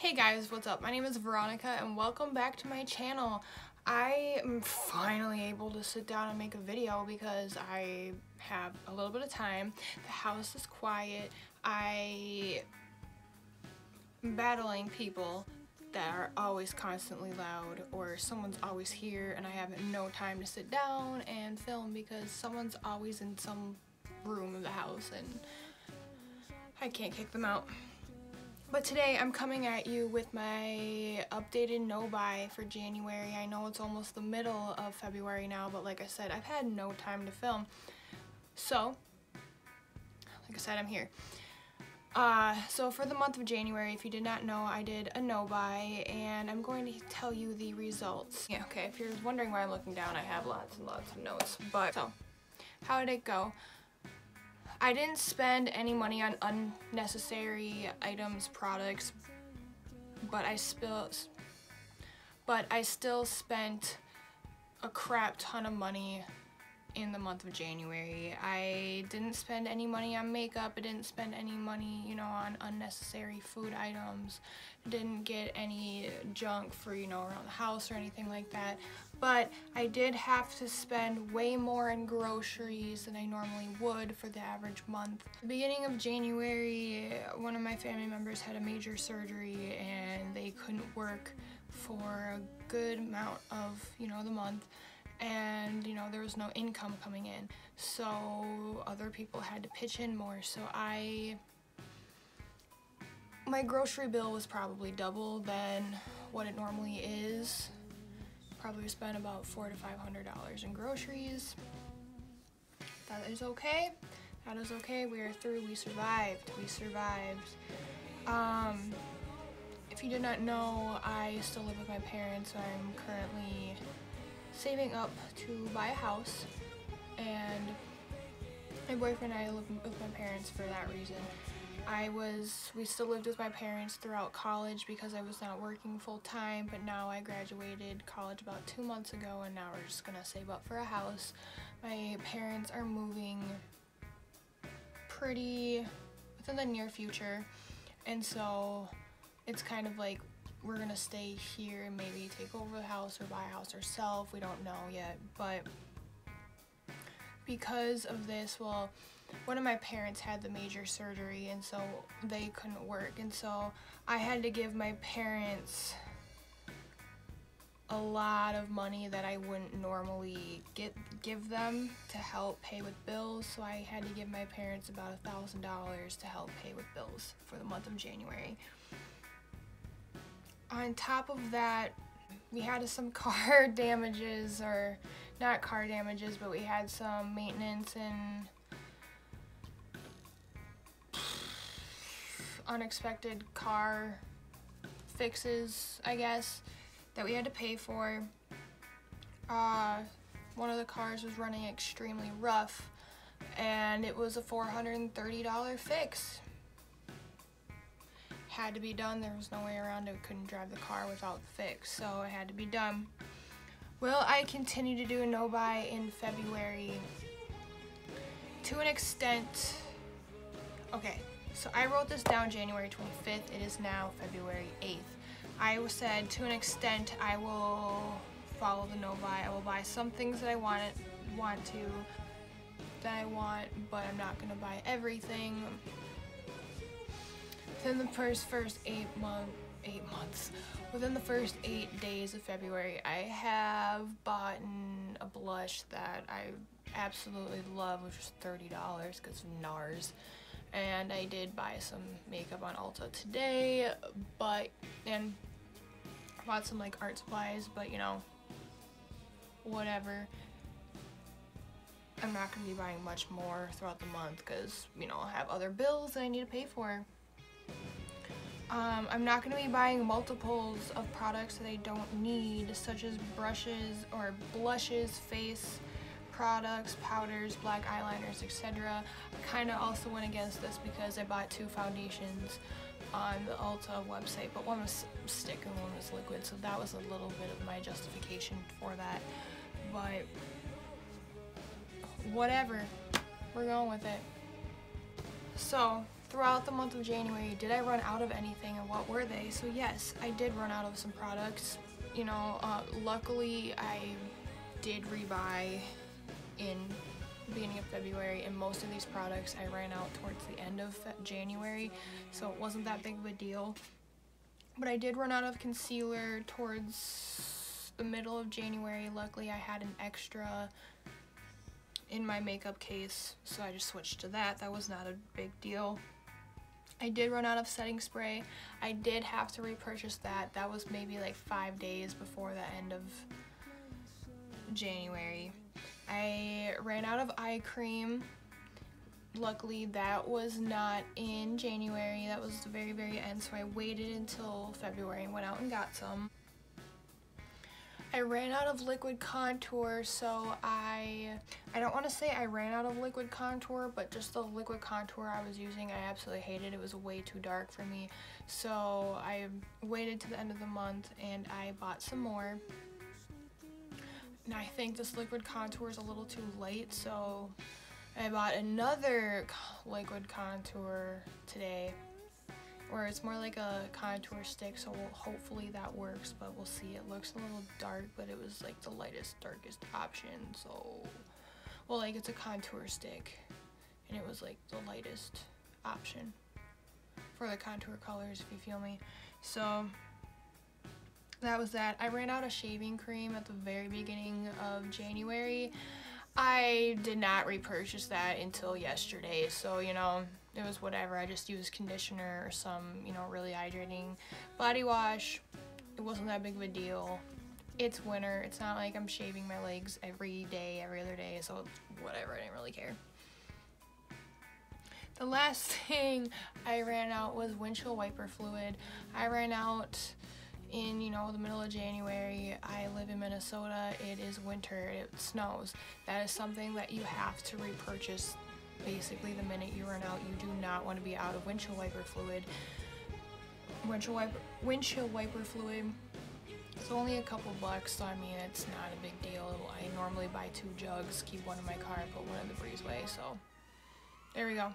Hey guys, what's up? My name is Veronica and welcome back to my channel. I am finally able to sit down and make a video because I have a little bit of time. The house is quiet. I am battling people that are always constantly loud or someone's always here and I have no time to sit down and film because someone's always in some room of the house and I can't kick them out. But today I'm coming at you with my updated no-buy for January. I know it's almost the middle of February now, but like I said, I've had no time to film. So, like I said, I'm here. Uh, so for the month of January, if you did not know, I did a no-buy, and I'm going to tell you the results. Yeah, okay, if you're wondering why I'm looking down, I have lots and lots of notes. But, so, how did it go? I didn't spend any money on unnecessary items, products, but I still, but I still spent a crap ton of money in the month of January. I didn't spend any money on makeup. I didn't spend any money, you know, on unnecessary food items. Didn't get any junk for, you know, around the house or anything like that. But I did have to spend way more in groceries than I normally would for the average month. The beginning of January, one of my family members had a major surgery and they couldn't work for a good amount of, you know, the month. And you know there was no income coming in. So other people had to pitch in more. So I my grocery bill was probably double than what it normally is probably spent about four to five hundred dollars in groceries. That is okay. That is okay. We are through. We survived. We survived. Um if you did not know I still live with my parents. I'm currently saving up to buy a house. And my boyfriend and I live with my parents for that reason. I was, we still lived with my parents throughout college because I was not working full time, but now I graduated college about two months ago and now we're just gonna save up for a house. My parents are moving pretty within the near future and so it's kind of like we're gonna stay here and maybe take over the house or buy a house ourselves. We don't know yet, but because of this, well, one of my parents had the major surgery and so they couldn't work. And so I had to give my parents a lot of money that I wouldn't normally get give them to help pay with bills. So I had to give my parents about a thousand dollars to help pay with bills for the month of January. On top of that, we had some car damages, or not car damages, but we had some maintenance and unexpected car fixes, I guess, that we had to pay for. Uh, one of the cars was running extremely rough, and it was a $430 fix had to be done. There was no way around it. Couldn't drive the car without the fix, so it had to be done. Will I continue to do a no-buy in February? To an extent, okay, so I wrote this down January 25th. It is now February 8th. I said to an extent I will follow the no-buy. I will buy some things that I want, want to, that I want, but I'm not to buy everything. Within the first first eight month eight months. Within the first eight days of February, I have bought a blush that I absolutely love, which is $30 because NARS. And I did buy some makeup on Ulta today, but, and bought some like art supplies, but you know, whatever. I'm not going to be buying much more throughout the month because, you know, I have other bills that I need to pay for. Um, I'm not going to be buying multiples of products that I don't need, such as brushes or blushes, face products, powders, black eyeliners, etc. I kind of also went against this because I bought two foundations on the Ulta website, but one was stick and one was liquid, so that was a little bit of my justification for that. But whatever, we're going with it. So, throughout the month of January, did I run out of anything and what were they? So yes, I did run out of some products. You know, uh, luckily I did rebuy in beginning of February and most of these products I ran out towards the end of January so it wasn't that big of a deal but I did run out of concealer towards the middle of January luckily I had an extra in my makeup case so I just switched to that that was not a big deal I did run out of setting spray. I did have to repurchase that. That was maybe like five days before the end of January. I ran out of eye cream. Luckily, that was not in January. That was the very, very end, so I waited until February and went out and got some. I ran out of liquid contour, so I, I don't want to say I ran out of liquid contour, but just the liquid contour I was using, I absolutely hated. It was way too dark for me. So I waited to the end of the month and I bought some more. And I think this liquid contour is a little too light, so I bought another liquid contour today. Or it's more like a contour stick, so we'll, hopefully that works, but we'll see. It looks a little dark, but it was like the lightest, darkest option, so... Well, like it's a contour stick, and it was like the lightest option for the contour colors, if you feel me. So, that was that. I ran out of shaving cream at the very beginning of January. I did not repurchase that until yesterday, so you know, it was whatever. I just used conditioner or some, you know, really hydrating body wash. It wasn't that big of a deal. It's winter. It's not like I'm shaving my legs every day, every other day, so whatever. I didn't really care. The last thing I ran out was windshield wiper fluid. I ran out in you know the middle of January I live in Minnesota it is winter it snows. That is something that you have to repurchase basically the minute you run out. You do not want to be out of windshield wiper fluid. Windshield wiper windshield wiper fluid it's only a couple bucks so I mean it's not a big deal. I normally buy two jugs keep one in my car put one in the breezeway so there we go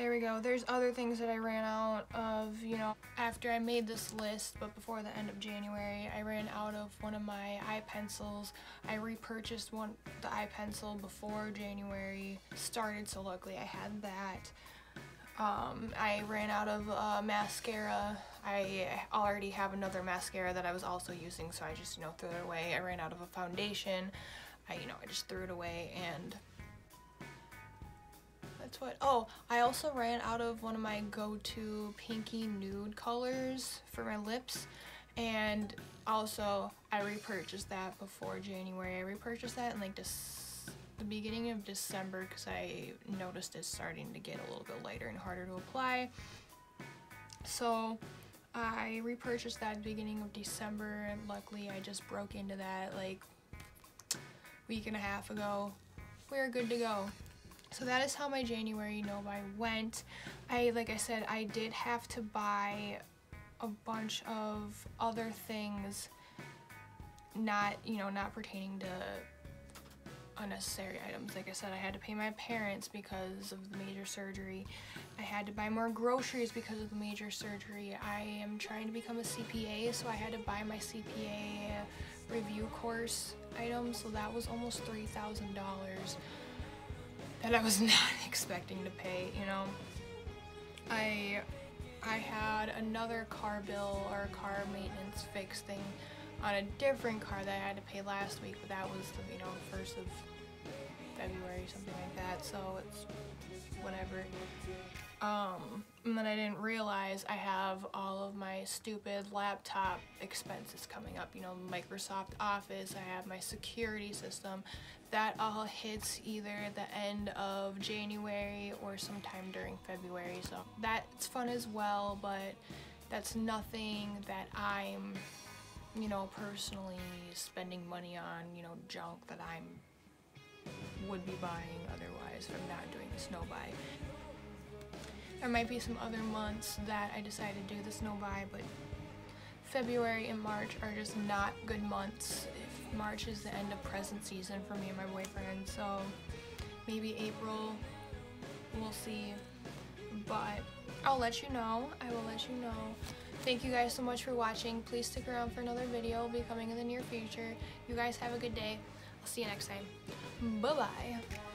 there we go. There's other things that I ran out of, you know, after I made this list, but before the end of January, I ran out of one of my eye pencils. I repurchased one the eye pencil before January started, so luckily I had that. Um, I ran out of uh, mascara. I already have another mascara that I was also using, so I just, you know, threw it away. I ran out of a foundation. I, you know, I just threw it away and that's what, oh, I also ran out of one of my go-to pinky nude colors for my lips. And also, I repurchased that before January. I repurchased that in like the beginning of December because I noticed it's starting to get a little bit lighter and harder to apply. So I repurchased that beginning of December and luckily I just broke into that like week and a half ago. We're good to go. So that is how my January no buy went. I, like I said, I did have to buy a bunch of other things not, you know, not pertaining to unnecessary items. Like I said, I had to pay my parents because of the major surgery. I had to buy more groceries because of the major surgery. I am trying to become a CPA, so I had to buy my CPA review course items, so that was almost $3,000 that I was not expecting to pay, you know. I I had another car bill or car maintenance fix thing on a different car that I had to pay last week, but that was you know, first of February, something like that, so it's whatever. Um, and then I didn't realize I have all of my stupid laptop expenses coming up. You know, Microsoft Office, I have my security system. That all hits either the end of January or sometime during February. So that's fun as well, but that's nothing that I'm, you know, personally spending money on, you know, junk that I'm would be buying otherwise from not doing the snow buy. There might be some other months that I decide to do the snow buy, but February and March are just not good months. If March is the end of present season for me and my boyfriend, so maybe April, we'll see. but I'll let you know. I will let you know. Thank you guys so much for watching. Please stick around for another video. Will be coming in the near future. You guys have a good day. I'll see you next time. Bye-bye.